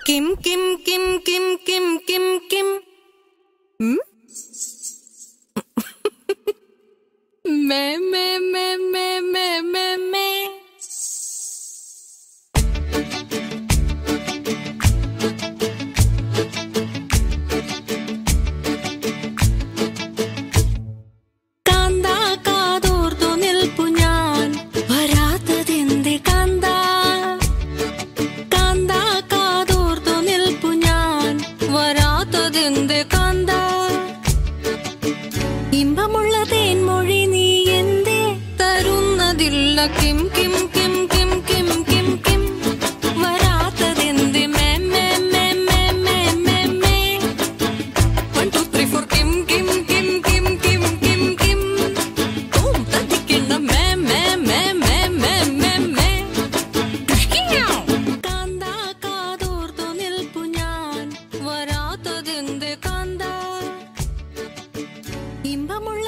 Kim കിം കിം കിം കിം കിം കിം ഉം? മേ തരുന്നതില്ല കിം കിം കിം കിം കിം കിം കിം വരാത്തതെന്ത് മേ മേ മേ മേ മേ മേ മേ വൺ ടു ത്രീ ഫോർ കിം കിം കിം കിം കിം കിം കിം ഓം തട്ടിക്കുന്ന മേ മേ മേ മേ മേ മേ മേ കാന്ത കാതോർത്തു നിൽപ്പു ഞാൻ വരാത്തതെന്ത് കാന്ത ഇമ്പമുള്ള